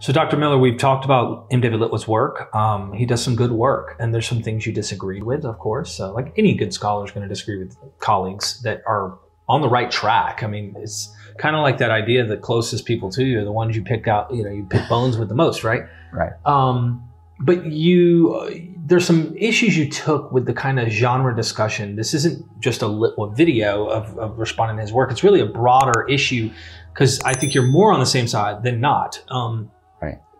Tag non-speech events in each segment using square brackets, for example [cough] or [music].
So, Dr. Miller, we've talked about M. David Litwa's work. Um, he does some good work, and there's some things you disagreed with, of course. Uh, like any good scholar is going to disagree with colleagues that are on the right track. I mean, it's kind of like that idea that closest people to you are the ones you pick out, you know, you pick bones with the most, right? Right. Um, but you, uh, there's some issues you took with the kind of genre discussion. This isn't just a Litwood video of, of responding to his work. It's really a broader issue because I think you're more on the same side than not. Um.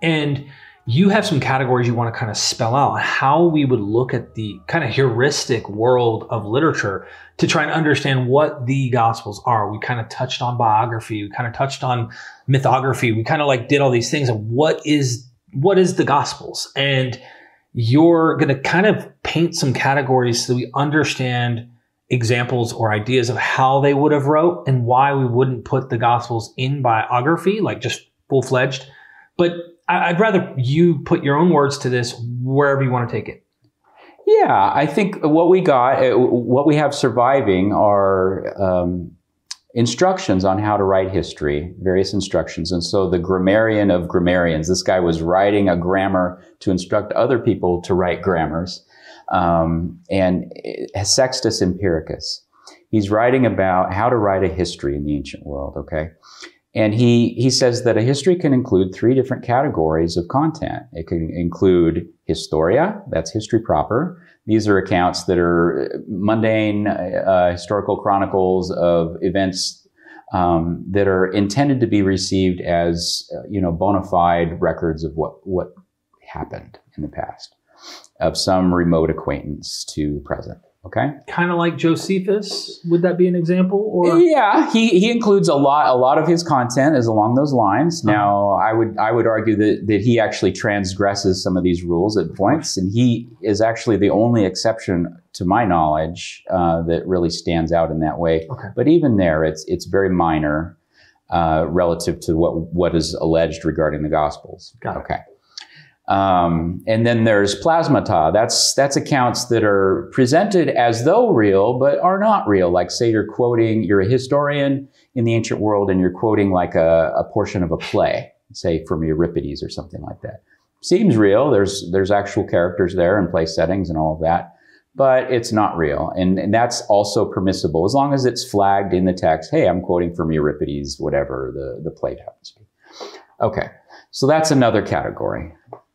And you have some categories you want to kind of spell out how we would look at the kind of heuristic world of literature to try and understand what the gospels are. We kind of touched on biography, we kind of touched on mythography, we kind of like did all these things of what is what is the gospels? And you're going to kind of paint some categories so we understand examples or ideas of how they would have wrote and why we wouldn't put the gospels in biography like just full-fledged but I'd rather you put your own words to this wherever you want to take it. Yeah, I think what we got, uh, what we have surviving are um, instructions on how to write history, various instructions. And so the grammarian of grammarians, this guy was writing a grammar to instruct other people to write grammars. Um, and uh, Sextus Empiricus, he's writing about how to write a history in the ancient world, okay? And he, he says that a history can include three different categories of content. It can include historia, that's history proper. These are accounts that are mundane uh, historical chronicles of events um, that are intended to be received as, uh, you know, bona fide records of what, what happened in the past, of some remote acquaintance to present. Okay. Kind of like Josephus. Would that be an example? Or yeah, he, he includes a lot a lot of his content is along those lines. Uh-huh. Now, I would I would argue that that he actually transgresses some of these rules at points, and he is actually the only exception to my knowledge uh, that really stands out in that way. Okay. But even there, it's it's very minor uh, relative to what what is alleged regarding the Gospels. Got it. Okay. Um, and then there's plasmata. That's that's accounts that are presented as though real, but are not real. Like say you're quoting, you're a historian in the ancient world, and you're quoting like a, a portion of a play, say from Euripides or something like that. Seems real. There's there's actual characters there and place settings and all of that, but it's not real. And, and that's also permissible as long as it's flagged in the text. Hey, I'm quoting from Euripides, whatever the the play happens to be. Okay, so that's another category.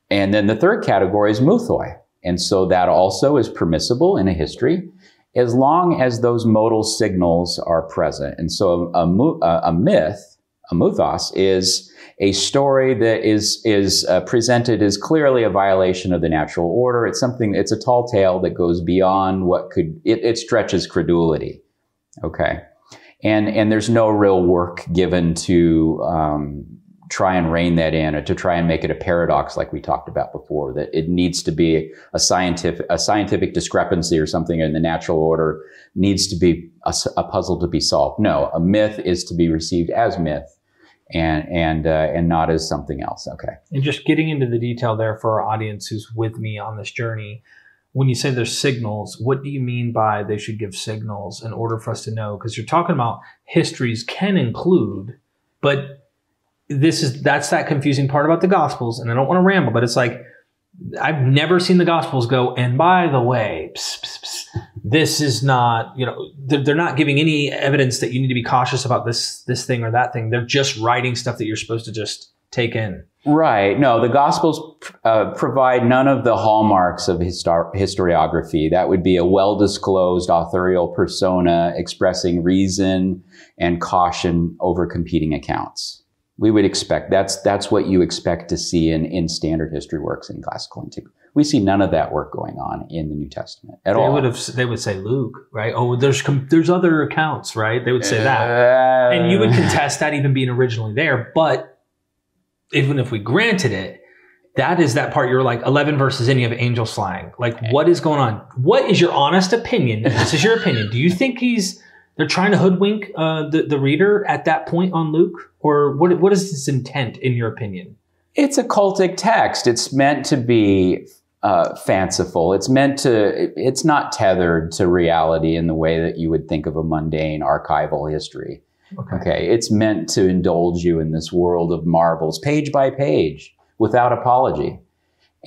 And then the third category is muthoi. And so that also is permissible in a history as long as those modal signals are present. And so a, a, a myth, a muthos, is a story that is, is uh, presented as clearly a violation of the natural order. It's something, it's a tall tale that goes beyond what could, it, it stretches credulity. Okay. And, and there's no real work given to um, try and rein that in or to try and make it a paradox like we talked about before that it needs to be a scientific a scientific discrepancy or something in the natural order needs to be a, a puzzle to be solved. No a myth is to be received as myth and and uh, and not as something else. Okay. And just getting into the detail there for our audience who's with me on this journey when you say there's signals, what do you mean by they should give signals in order for us to know? Because you're talking about histories can include, but this is that's that confusing part about the gospels and i don't want to ramble but it's like i've never seen the gospels go and by the way pss, pss, pss, this is not you know they're not giving any evidence that you need to be cautious about this this thing or that thing. They're just writing stuff that you're supposed to just take in. Right. No the gospels uh, provide none of the hallmarks of histor- historiography. That would be a well disclosed authorial persona expressing reason and caution over competing accounts we would expect that's that's what you expect to see in, in standard history works in classical antiquity. We see none of that work going on in the New Testament at they all. Would have, they would say Luke, right? Oh, there's there's other accounts, right? They would say that, uh, and you would contest that even being originally there. But even if we granted it, that is that part you're like 11 verses in you have angel slang like what is going on what is your honest opinion this is your opinion do you think he's they're trying to hoodwink uh, the the reader at that point on Luke, or what what is its intent in your opinion? It's a cultic text. It's meant to be uh, fanciful. It's meant to. It's not tethered to reality in the way that you would think of a mundane archival history. Okay. Okay, it's meant to indulge you in this world of marvels, page by page, without apology.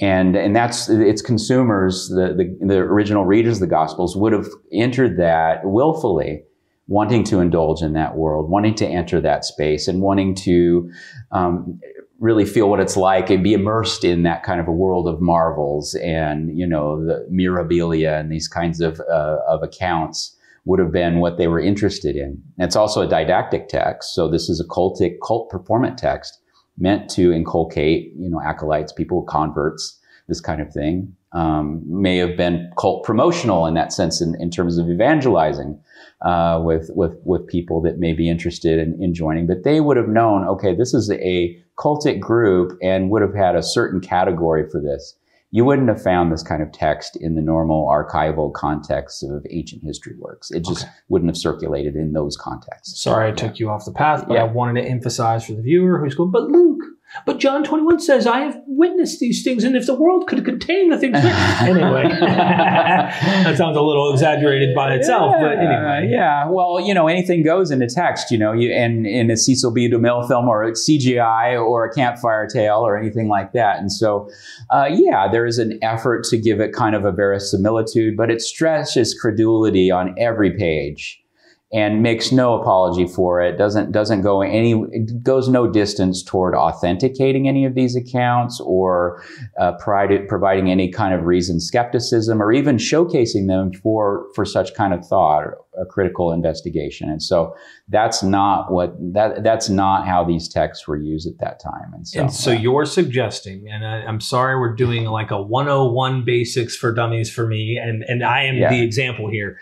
And, and that's its consumers, the, the, the original readers of the Gospels would have entered that willfully, wanting to indulge in that world, wanting to enter that space, and wanting to um, really feel what it's like and be immersed in that kind of a world of marvels and you know the mirabilia and these kinds of uh, of accounts would have been what they were interested in. And it's also a didactic text, so this is a cultic cult performant text meant to inculcate, you know, acolytes, people, converts, this kind of thing. Um, may have been cult promotional in that sense, in, in terms of evangelizing uh, with with with people that may be interested in, in joining. But they would have known, okay, this is a cultic group, and would have had a certain category for this you wouldn't have found this kind of text in the normal archival context of ancient history works. It just Okay. wouldn't have circulated in those contexts. Sorry, I took you off the path, but Yeah. I wanted to emphasize for the viewer who's going, but Luke, but John 21 says, I have witnessed these things, and if the world could contain the things. [laughs] anyway, [laughs] that sounds a little exaggerated by itself, but anyway. yeah. Well, you know, anything goes in a text, you know, you and in a Cecil B. DeMille film or a CGI or a campfire tale or anything like that. And so, uh, yeah, there is an effort to give it kind of a verisimilitude, but it stretches credulity on every page and makes no apology for it doesn't doesn't go any it goes no distance toward authenticating any of these accounts or uh, provided, providing any kind of reasoned skepticism or even showcasing them for for such kind of thought or a critical investigation and so that's not what that that's not how these texts were used at that time and so, And so yeah. you're suggesting, and I, I'm sorry we're doing like a 101 basics for dummies for me, and, and I am Yeah. the example here,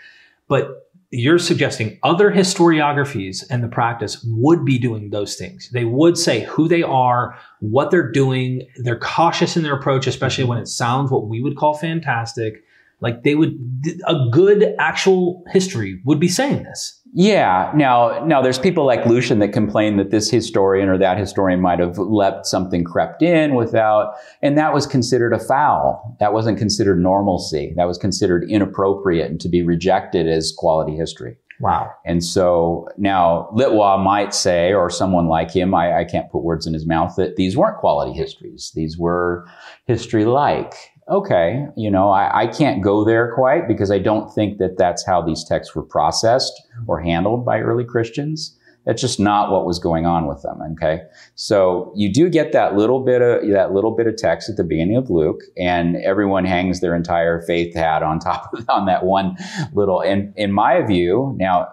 but you're suggesting other historiographies and the practice would be doing those things. They would say who they are, what they're doing. They're cautious in their approach, especially when it sounds what we would call fantastic. Like they would, a good actual history would be saying this. Yeah. Now, now there's people like Lucian that complain that this historian or that historian might have let something crept in without, and that was considered a foul. That wasn't considered normalcy. That was considered inappropriate and to be rejected as quality history. Wow. And so now Litwa might say, or someone like him, I, I can't put words in his mouth, that these weren't quality histories. These were history like. Okay, you know, I, I can't go there quite because I don't think that that's how these texts were processed or handled by early Christians. That's just not what was going on with them. Okay, so you do get that little bit of that little bit of text at the beginning of Luke, and everyone hangs their entire faith hat on top of [laughs] on that one little. And in my view, now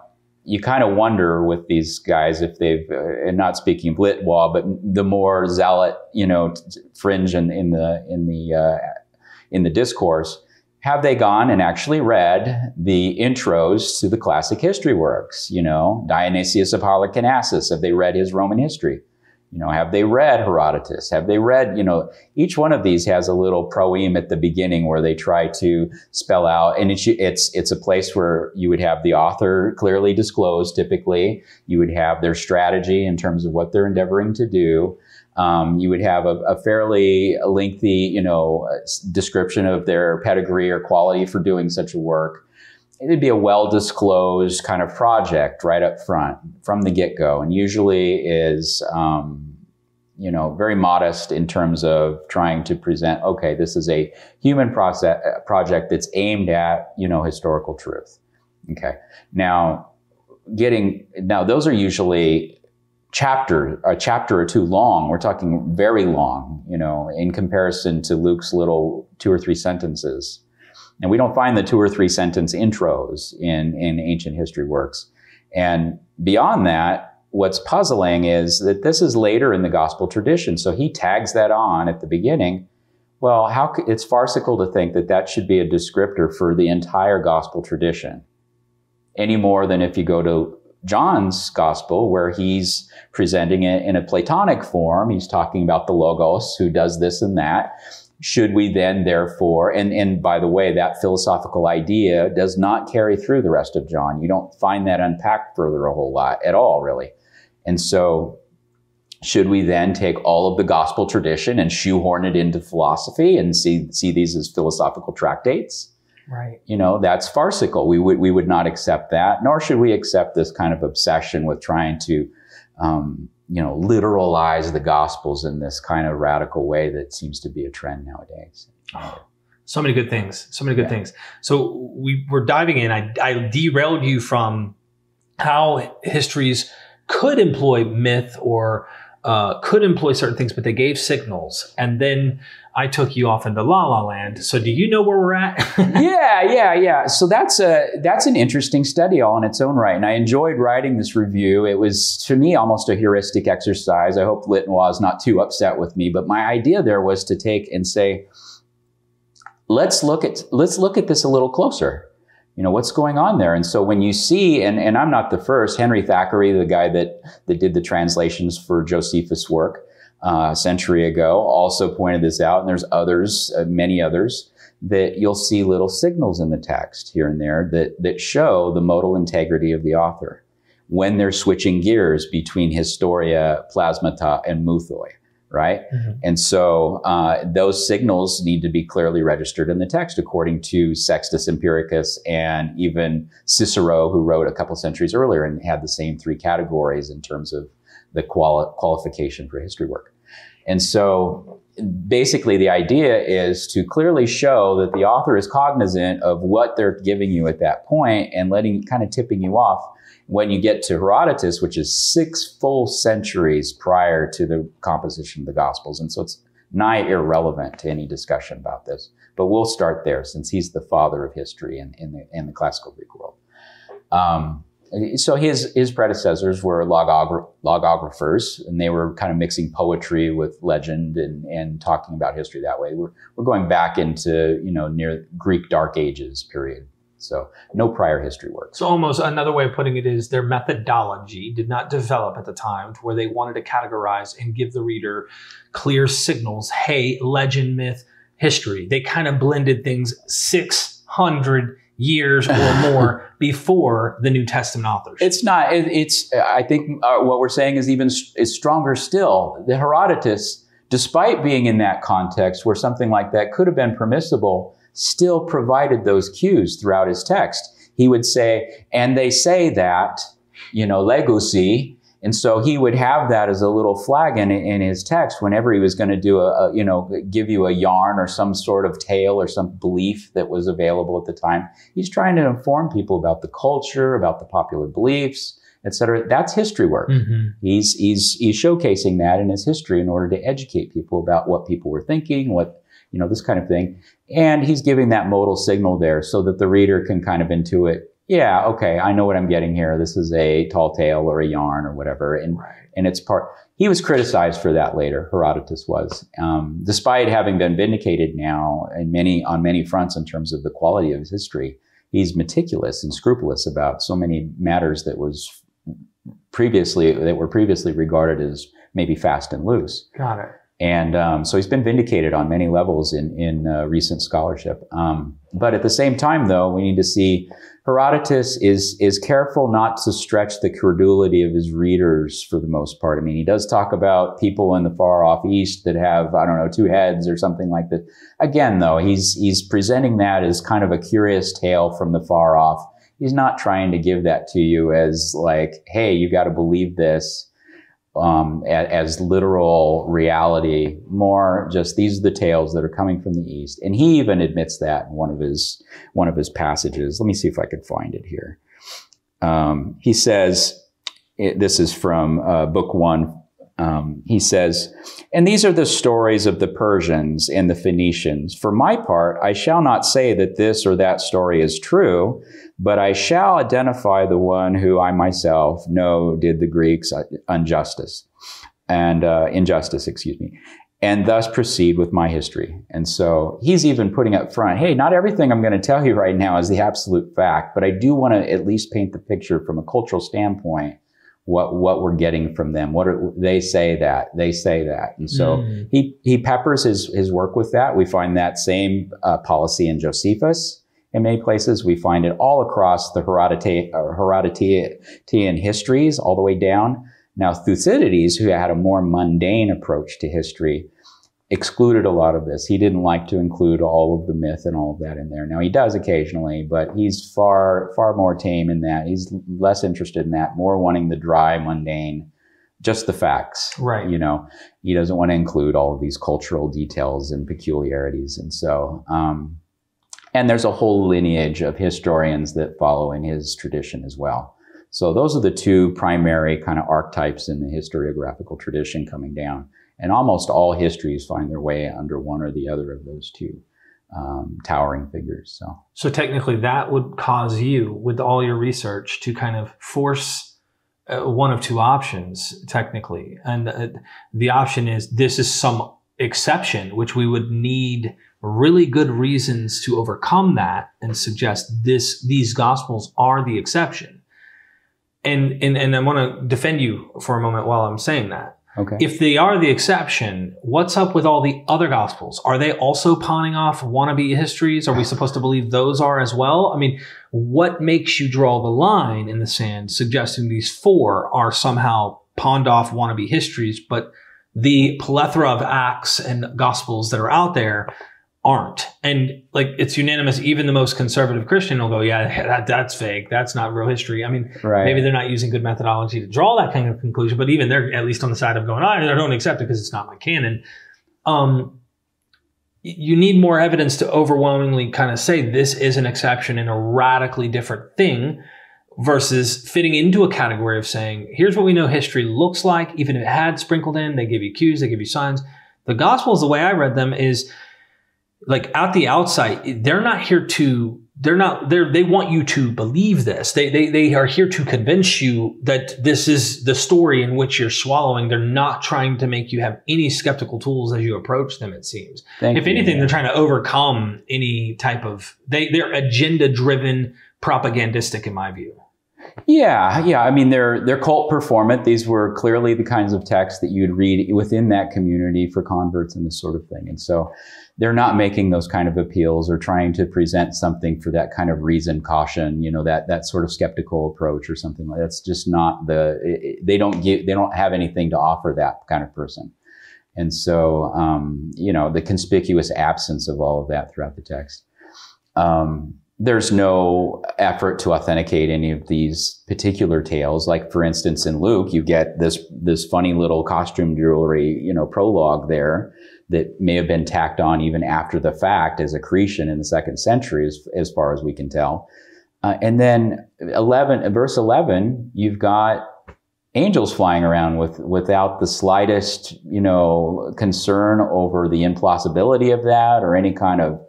you kind of wonder with these guys if they've, uh, and not speaking of Litwa, but the more zealot, you know, fringe in, in the in the uh, in the discourse, have they gone and actually read the intros to the classic history works? You know, Dionysius of Halicarnassus, have they read his Roman history? You know, have they read Herodotus? Have they read, you know, each one of these has a little proem at the beginning where they try to spell out, and it's, it's, it's a place where you would have the author clearly disclosed typically. You would have their strategy in terms of what they're endeavoring to do. Um, you would have a, a fairly lengthy, you know, description of their pedigree or quality for doing such a work. It'd be a well disclosed kind of project right up front from the get go, and usually is, um, you know, very modest in terms of trying to present. Okay, this is a human process project that's aimed at, you know, historical truth. Okay, now getting now those are usually chapter a chapter or two long. We're talking very long you know in comparison to luke's little two or three sentences. And we don't find the two or three sentence intros in in ancient history works. And beyond that what's puzzling is that this is later in the gospel tradition. So he tags that on at the beginning. Well how it's farcical to think that that should be a descriptor for the entire gospel tradition any more than if you go to John's gospel, where he's presenting it in a Platonic form. He's talking about the Logos who does this and that. Should we then, therefore, and, and by the way, that philosophical idea does not carry through the rest of John. You don't find that unpacked further a whole lot at all, really. And so, should we then take all of the gospel tradition and shoehorn it into philosophy and see, see these as philosophical tractates? Right. You know, that's farcical. We would we would not accept that, nor should we accept this kind of obsession with trying to, um, you know, literalize the Gospels in this kind of radical way that seems to be a trend nowadays. Oh, [sighs] So many good things. So many good Yeah. things. So we were diving in. I, I derailed you from how histories could employ myth or uh, could employ certain things, but they gave signals. And then I took you off into La La Land. So do you know where we're at? [laughs] yeah, yeah, yeah. So that's a that's an interesting study all in its own right, and I enjoyed writing this review. It was to me almost a heuristic exercise. I hope Litwa is not too upset with me, but my idea there was to take and say, let's look at let's look at this a little closer. You know what's going on there, and so when you see, and, and I'm not the first. Henry Thackeray, the guy that that did the translations for Josephus' work uh, a century ago, also pointed this out, and there's others, uh, many others that you'll see little signals in the text here and there that, that show the modal integrity of the author when they're switching gears between Historia, Plasmata, and Muthoi, right? Mhm. And so uh, those signals need to be clearly registered in the text according to Sextus Empiricus and even Cicero, who wrote a couple centuries earlier and had the same three categories in terms of the quali- qualification for history work. And so basically the idea is to clearly show that the author is cognizant of what they're giving you at that point and letting kind of tipping you off when you get to Herodotus, which is six full centuries prior to the composition of the Gospels. And so it's nigh irrelevant to any discussion about this. But we'll start there since he's the father of history in, in, the, in the classical Greek world. Um, so his his predecessors were logogra- logographers, and they were kind of mixing poetry with legend and, and talking about history that way. We're, we're going back into you know near Greek Dark Ages period. So no prior history works. So almost another way of putting it is their methodology did not develop at the time to where they wanted to categorize and give the reader clear signals. Hey, legend, myth, history. They kind of blended things 600 years or [laughs] more before the New Testament authors. It's not. It, it's. I think uh, what we're saying is even is stronger still. The Herodotus, despite being in that context where something like that could have been permissible, still provided those cues throughout his text. He would say, and they say that, you know, legacy. And so he would have that as a little flag in, in his text whenever he was going to do a, a, you know, give you a yarn or some sort of tale or some belief that was available at the time. He's trying to inform people about the culture, about the popular beliefs, et cetera. That's history work. Mhm. He's, he's, he's showcasing that in his history in order to educate people about what people were thinking, what, you know, this kind of thing. And he's giving that modal signal there so that the reader can kind of intuit, yeah, okay, I know what I'm getting here. This is a tall tale or a yarn or whatever. And, Right. and it's part, he was criticized for that later. Herodotus was, um, despite having been vindicated now in many, on many fronts in terms of the quality of his history. He's meticulous and scrupulous about so many matters that was previously, that were previously regarded as maybe fast and loose. Got it. And um, so he's been vindicated on many levels in, in uh, recent scholarship. Um, but at the same time, though, we need to see Herodotus is, is careful not to stretch the credulity of his readers for the most part. I mean, he does talk about people in the far off east that have, I don't know, two heads or something like that. Again, though, he's, he's presenting that as kind of a curious tale from the far off. He's not trying to give that to you as like, hey, you got to believe this um, as, as literal reality, more just these are the tales that are coming from the east. And he even admits that in one of his one of his passages. Let me see if I could find it here. Um, he says, it, this is from uh, book one. Um, he says, and these are the stories of the Persians and the Phoenicians. For my part, I shall not say that this or that story is true, but I shall identify the one who I myself know did the Greeks injustice and uh, injustice, excuse me, and thus proceed with my history. And so he's even putting up front, hey, not everything I'm going to tell you [laughs] right now is the absolute fact, but I do want to at least paint the picture from a cultural standpoint. What what we're getting from them? What are, they say that they say that, and so Mm. he he peppers his his work with that. We find that same uh, policy in Josephus in many places. We find it all across the Herodota- uh, Herodotean histories, all the way down. Now, Thucydides, who had a more mundane approach to history, excluded a lot of this. He didn't like to include all of the myth and all of that in there. Now he does occasionally, but he's far far more tame in that. He's less interested in that, more wanting the dry, mundane, just the facts. Right. You know, he doesn't want to include all of these cultural details and peculiarities, and so. Um, and there's a whole lineage of historians that follow in his tradition as well. So those are the two primary kind of archetypes in the historiographical tradition coming down. And almost all histories find their way under one or the other of those two um, towering figures. So, so technically, that would cause you, with all your research, to kind of force uh, one of two options, technically. And uh, the option is this is some exception, which we would need really good reasons to overcome that and suggest this these gospels are the exception. And and and I want to defend you for a moment while I'm saying that. Okay. If they are the exception, what's up with all the other gospels? Are they also pawning off wannabe histories? Are we supposed to believe those are as well? I mean, what makes you draw the line in the sand suggesting these four are somehow pawned off wannabe histories, but the plethora of acts and gospels that are out there aren't. And like it's unanimous, even the most conservative Christian will go, yeah, that, that's fake. That's not real history. I mean, right. maybe they're not using good methodology to draw that kind of conclusion, but even they're at least on the side of going, I don't accept it because it's not my canon. Um, you need more evidence to overwhelmingly kind of say this is an exception and a radically different thing versus fitting into a category of saying, here's what we know history looks like, even if it had sprinkled in, they give you cues, they give you signs. The Gospels, the way I read them, is like at the outside, they're not here to, they're not, they're, they want you to believe this. They, they, they are here to convince you that this is the story in which you're swallowing. They're not trying to make you have any skeptical tools as you approach them, it seems. Thank if you. anything, they're trying to overcome any type of, they, they're agenda driven, propagandistic in my view. Yeah, yeah. I mean, they're they're cult performant. These were clearly the kinds of texts that you'd read within that community for converts and this sort of thing. And so, they're not making those kind of appeals or trying to present something for that kind of reason, caution, you know, that that sort of skeptical approach or something like that's just not the. It, they don't give. They don't have anything to offer that kind of person. And so, um, you know, the conspicuous absence of all of that throughout the text. Um, there's no effort to authenticate any of these particular tales. Like, for instance, in Luke, you get this this funny little costume jewelry, you know, prologue there that may have been tacked on even after the fact as accretion in the second century, as, as far as we can tell. Uh, and then 11, verse 11, you've got angels flying around with without the slightest, you know, concern over the implausibility of that or any kind of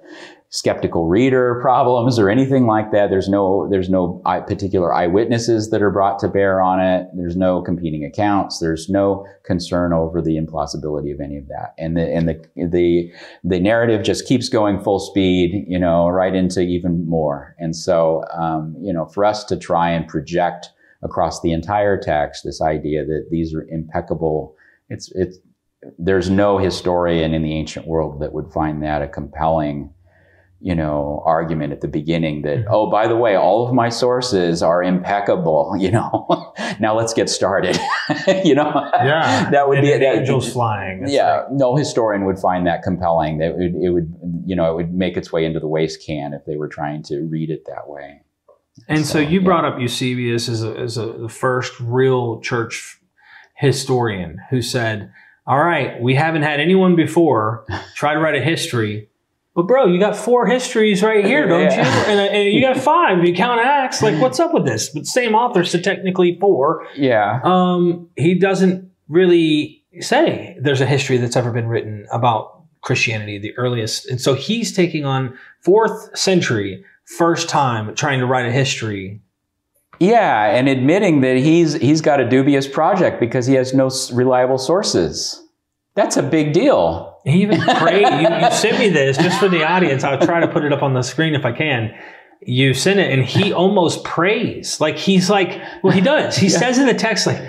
skeptical reader problems or anything like that. There's no there's no particular eyewitnesses that are brought to bear on it. There's no competing accounts. There's no concern over the implausibility of any of that. And the and the the the narrative just keeps going full speed, you know, right into even more. And so, um, you know, for us to try and project across the entire text this idea that these are impeccable, it's it's there's no historian in the ancient world that would find that a compelling you know, argument at the beginning that, Mm-hmm. oh, by the way, all of my sources are impeccable, [laughs] you know, now let's get started, [laughs] you know, Yeah. [laughs] that would And be, that, angels flying. It's yeah, like- no historian would find that compelling. That would, it would, you know, it would make its way into the waste can if they were trying to read it that way. And so, So, you yeah. brought up Eusebius as, a, as a, the first real church historian who said, All right, we haven't had anyone before try to write a history. But, bro, you got four histories right here, [laughs] don't Yeah. you? And, and you got five. You count Acts. Like, [laughs] what's up with this? But same author, so technically four. Yeah. Um, he doesn't really say there's a history that's ever been written about Christianity, the earliest. And so he's taking on fourth century, first time trying to write a history. Yeah, and admitting that he's he's got a dubious project because he has no reliable sources. That's a big deal. He even [laughs] prayed. you, you sent me this just for the audience. I'll try to put it up on the screen if I can. You sent it, and he almost prays. Like he's like, well, he does. He says in the text, like,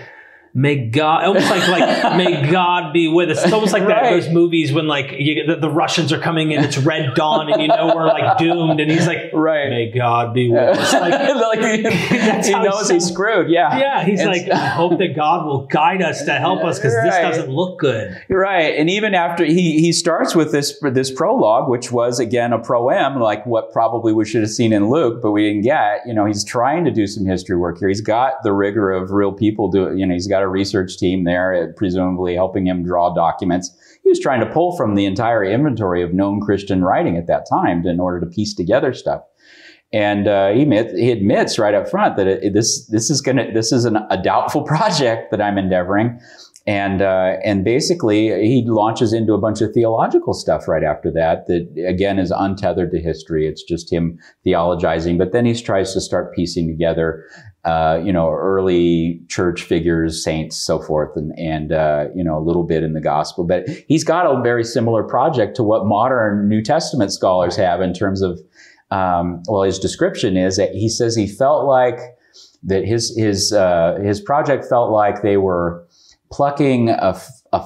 may God, almost like like may [laughs] God be with us. It's almost like that those movies when like you, the, the Russians are coming in, it's Red Dawn, and you know we're like doomed, and he's like, Right. may God be with us. [laughs] Like, Like, [laughs] he, That's he knows he's screwed. Yeah. yeah, he's And like, I hope that God will guide us to help us because this doesn't look good. Right, and even after he he starts with this this prologue, which was again a proem, like what probably we should have seen in Luke, but we didn't get. You know, he's trying to do some history work here. He's got the rigor of real people doing. You know, he's got a research team there, uh, presumably helping him draw documents. He was trying to pull from the entire inventory of known Christian writing at that time in order to piece together stuff. And uh, he, admit, he admits right up front that it, this this is gonna this is an, a doubtful [laughs] project that I'm endeavoring, and uh, and basically he launches into a bunch of theological stuff right after that that again is untethered to history. It's just him theologizing, but then he tries to start piecing together, uh, you know, early church figures, saints, so forth, and and uh, you know a little bit in the gospel. But he's got a very similar project to what modern New Testament scholars have in terms of um, well, his description is that he says he felt like that his his uh, his project felt like they were plucking a,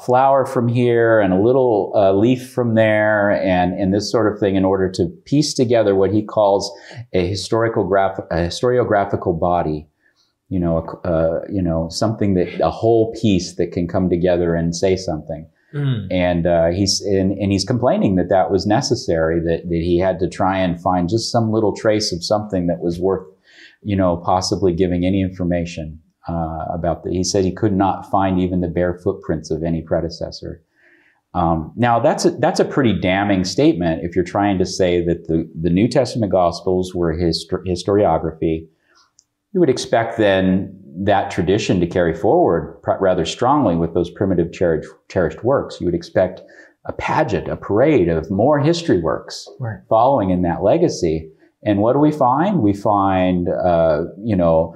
flower from here and a little uh, leaf from there and and this sort of thing in order to piece together what he calls a historical graph a historiographical body you know a, uh, you know something that a whole piece that can come together and say something. Mm. and uh, he's and, and he's complaining that that was necessary that, that he had to try and find just some little trace of something that was worth you know possibly giving any information uh, about that. He said he could not find even the bare footprints of any predecessor. Um, now that's a, that's a pretty damning statement if you're trying to say that the, the New Testament Gospels were histor- historiography you would expect then that tradition to carry forward pr- rather strongly with those primitive cherished, cherished works. You would expect a pageant, a parade of more history works Right. following in that legacy. And what do we find? We find, uh, you know,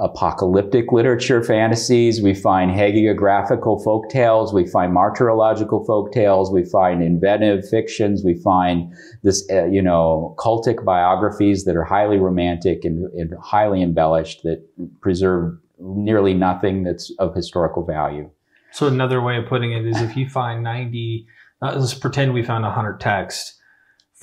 apocalyptic literature fantasies. We find hagiographical folk tales. We find martyrological folk tales. We find inventive fictions. We find this, uh, you know, cultic biographies that are highly romantic and, and highly embellished that preserve nearly nothing that's of historical value. So another way of putting it is if you find 90, uh, let's pretend we found 100 texts,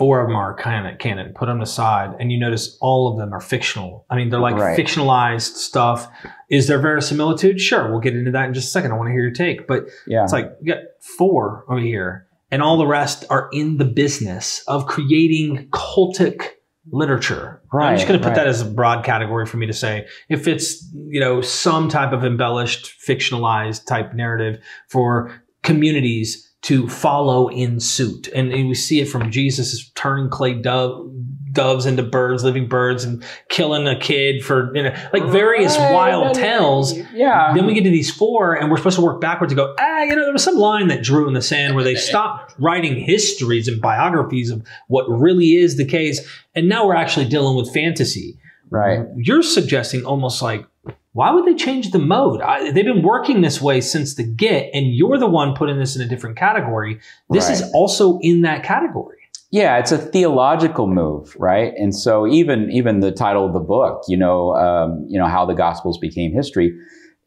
four of them are canon, canon, put them aside, and you notice all of them are fictional. I mean, they're like Right. fictionalized stuff. Is there verisimilitude? Sure, we'll get into that in just a second. I want to hear your take. But Yeah. it's like you got four over here, and all the rest are in the business of creating cultic literature. I'm just going to put right. that as a broad category for me to say. If it's you know some type of embellished, fictionalized type narrative for communities to follow in suit, and, and we see it from Jesus turning clay dove, doves into birds, living birds, and killing a kid for you know like various Right, wild and- tales. Yeah. Then we get to these four, and we're supposed to work backwards and go, ah, you know, there was some line that drew in the sand where they [laughs] stopped writing histories and biographies of what really is the case, and now we're actually dealing with fantasy. right. You're suggesting almost like, why would they change the mode? I, they've been working this way since the get, and you're the one putting this in a different category. This is also in that category. Yeah, it's a theological move, right? And so even even the title of the book, you know, um, you know how the Gospels became history.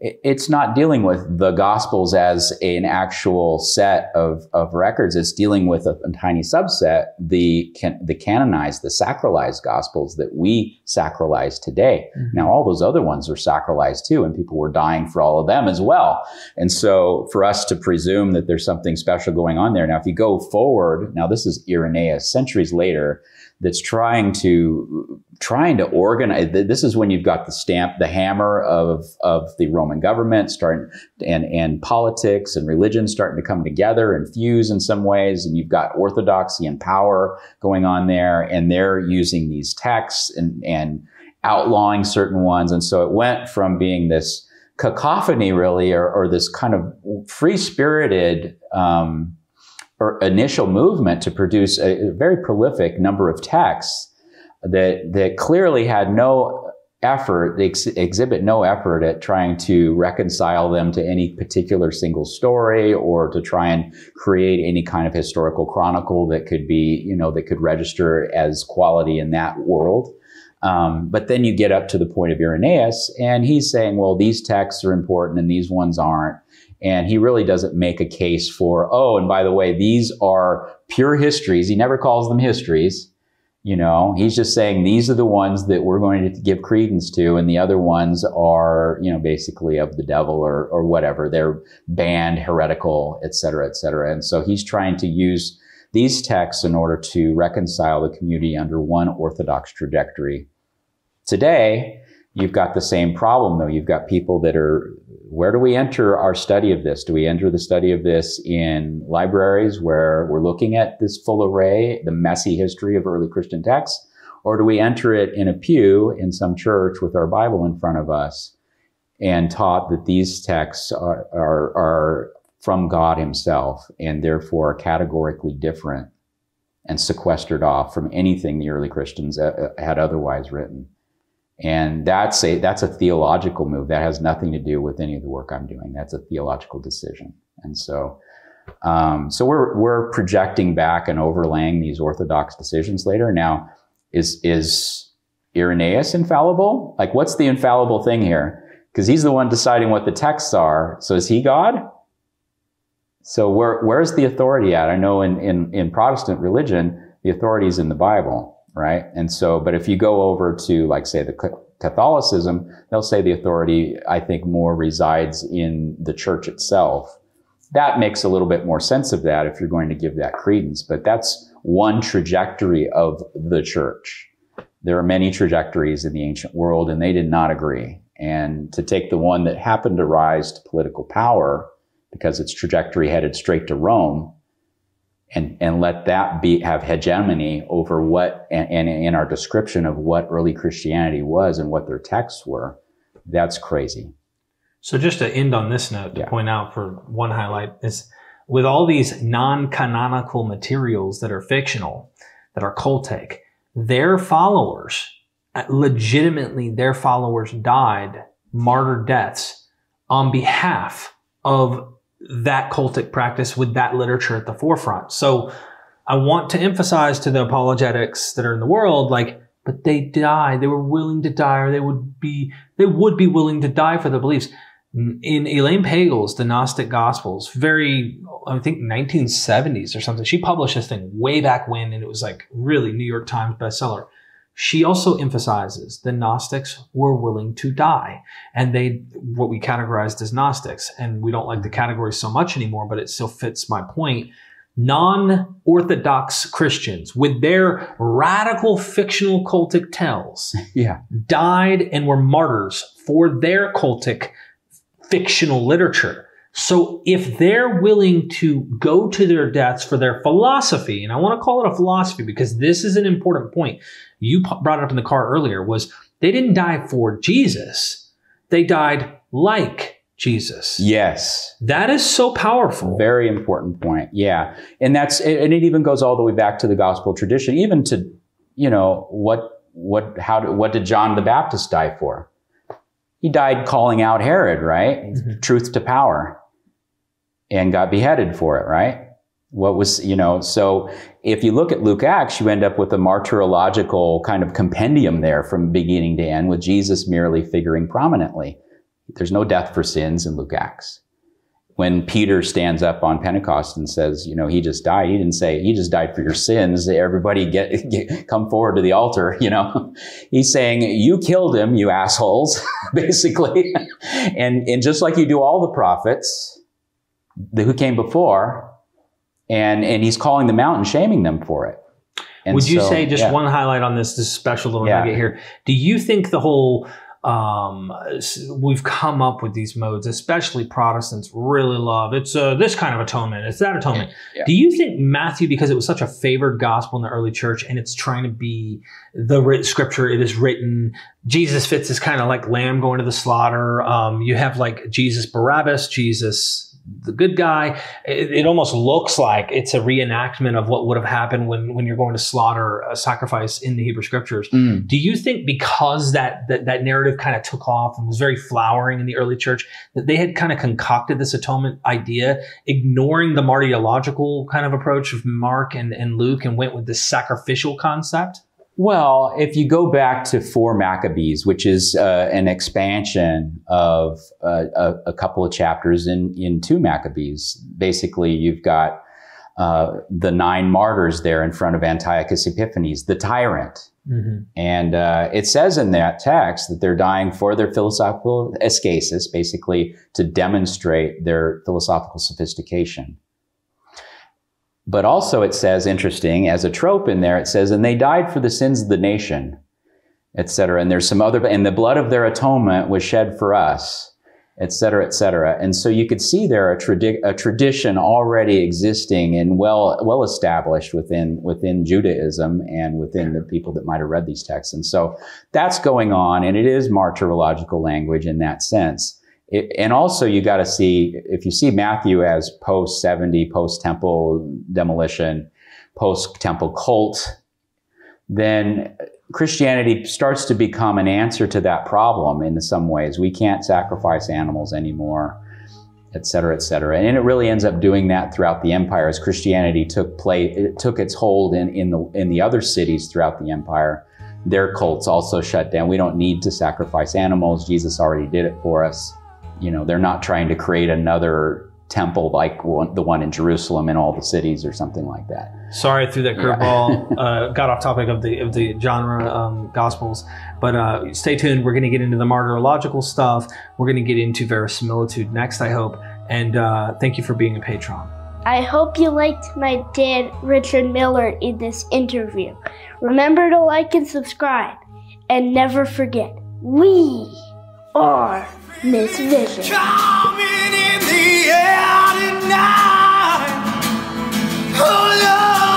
It- It's not dealing with the Gospels as an actual set of, of records. It's dealing with a, a tiny subset, the can, the canonized, the sacralized Gospels that we sacralize today. Mm-hmm. Now, all those other ones are sacralized too, and people were dying for all of them as well. And so, for us to presume that there's something special going on there, now, if you go forward, now this is Irenaeus, centuries later, that's trying to trying to organize. This is when you've got the stamp, the hammer of of the Roman government starting, and and politics and religion starting to come together and fuse in some ways, and you've got orthodoxy and power going on there, and they're using these texts and and outlawing certain ones. And so it went from being this cacophony, really, or, or this kind of free spirited um, initial movement to produce a, very prolific number of texts that, that clearly had no effort, they ex- exhibit no effort at trying to reconcile them to any particular single story or to try and create any kind of historical chronicle that could be, you know, that could register as quality in that world. Um, but then you get up to the point of Irenaeus, and he's saying, well, these texts are important and these ones aren't. And he really doesn't make a case for, oh, and by the way, these are pure histories. He never calls them histories. You know, he's just saying these are the ones that we're going to give credence to, and the other ones are, you know, basically of the devil or, or whatever. They're banned, heretical, et cetera, et cetera. And so he's trying to use these texts in order to reconcile the community under one orthodox trajectory. Today, you've got the same problem though. You've got people that are where do we enter our study of this? Do we enter the study of this in libraries where we're looking at this full array, the messy history of early Christian texts? Or do we enter it in a pew in some church with our Bible in front of us and taught that these texts are, are, are from God Himself and therefore are categorically different and sequestered off from anything the early Christians uh, uh, had otherwise written? And that's a, that's a theological move. That has nothing to do with any of the work I'm doing. That's a theological decision. And so, um, so we're, we're projecting back and overlaying these orthodox decisions later. Now, is, is Irenaeus infallible? Like, what's the infallible thing here? Because he's the one deciding what the texts are. So is he God? So where, where's the authority at? I know in, in, in Protestant religion, the authority is in the Bible right? And so, but if you go over to, like, say, the Catholicism, they'll say the authority, I think, more resides in the church itself. That makes a little bit more sense of that if you're going to give that credence, but that's one trajectory of the church. There are many trajectories in the ancient world, and they did not agree. And to take the one that happened to rise to political power because its trajectory headed straight to Rome, and, and let that be, have hegemony over what, and, and in our description of what early Christianity was and what their texts were. That's crazy. So just to end on this note, to yeah. point out for one highlight is with all these non-canonical materials that are fictional, that are cultic, their followers, uh, legitimately their followers died martyr deaths on behalf of that cultic practice with that literature at the forefront. So I want to emphasize to the apologetics that are in the world, like, but they died. They were willing to die, or they would be, they would be willing to die for their beliefs. In Elaine Pagels, the Gnostic Gospels, very, I think 1970s or something, she published this thing way back when, and it was like really New York Times bestseller. She also emphasizes the Gnostics were willing to die and they, what we categorized as Gnostics. And we don't like the category so much anymore, but it still fits my point. Non-Orthodox Christians with their radical fictional cultic tells [laughs] yeah. died and were martyrs for their cultic fictional literature. So if they're willing to go to their deaths for their philosophy, and I want to call it a philosophy because this is an important point. You brought it up in the car earlier was they didn't die for Jesus. They died like Jesus. Yes. That is so powerful. Very important point. Yeah. And that's, and it even goes all the way back to the gospel tradition, even to, you know, what, what, how, what did John the Baptist die for? He died calling out Herod, right? Mm-hmm. Truth to power and got beheaded for it, right? What was, you know, so if you look at Luke Acts, you end up with a martyrological kind of compendium there from beginning to end with Jesus merely figuring prominently. There's no death for sins in Luke Acts. When Peter stands up on Pentecost and says, you know, he just died, he didn't say, he just died for your sins. Everybody get, [laughs] get come forward to the altar, [laughs] you know. He's saying, you killed him, you assholes, [laughs] basically. and, and just like you do all the prophets, the, who came before, and and he's calling them out and shaming them for it. And Would you so, say just yeah. one highlight on this, this special little yeah. nugget here? Do you think the whole um, we've come up with these modes, especially Protestants really love. It's uh, this kind of atonement. It's that atonement. Yeah. Do you think Matthew, because it was such a favored gospel in the early church, and it's trying to be the scripture it is written, Jesus fits as kind of like lamb going to the slaughter. Um, you have like Jesus Barabbas, Jesus the good guy. It, it, almost looks like it's a reenactment of what would have happened when, when you're going to slaughter a sacrifice in the Hebrew scriptures. Mm. Do you think because that, that, that narrative kind of took off and was very flowering in the early church, that they had kind of concocted this atonement idea, ignoring the martyrological kind of approach of Mark and, and Luke and went with this sacrificial concept? Well, if you go back to 4 Maccabees, which is uh, an expansion of uh, a, a, couple of chapters in, in 2 Maccabees, basically you've got uh, the nine martyrs there in front of Antiochus Epiphanes, the tyrant. Mm-hmm. And uh, it says in that text that they're dying for their philosophical ascesis, basically to demonstrate their philosophical sophistication. But also it says, interesting, as a trope in there, it says, and they died for the sins of the nation, etc. And there's some other, and the blood of their atonement was shed for us, etc., etc. And so you could see there a, tradi- a tradition already existing and well, well established within, within Judaism and within the people that might have read these texts. And so that's going on, and it is martyrological language in that sense. And also you got to see if you see Matthew as post 70, post temple demolition, post temple cult, then Christianity starts to become an answer to that problem in some ways. We can't sacrifice animals anymore, et cetera, et cetera. And it really ends up doing that throughout the empire as Christianity took place, it took its hold in, in the in the other cities throughout the empire. Their cults also shut down. We don't need to sacrifice animals. Jesus already did it for us you know, they're not trying to create another temple like one, the one in Jerusalem in all the cities or something like that. Sorry, I threw that curveball. Yeah. [laughs] uh, got off topic of the of the genre um, gospels, but uh, stay tuned. We're going to get into the martyrological stuff. We're going to get into verisimilitude next, I hope. And uh, thank you for being a patron. I hope you liked my dad, Richard Miller, in this interview. Remember to like and subscribe, and never forget, we are MythVision. Charming in the air tonight. Oh, Lord.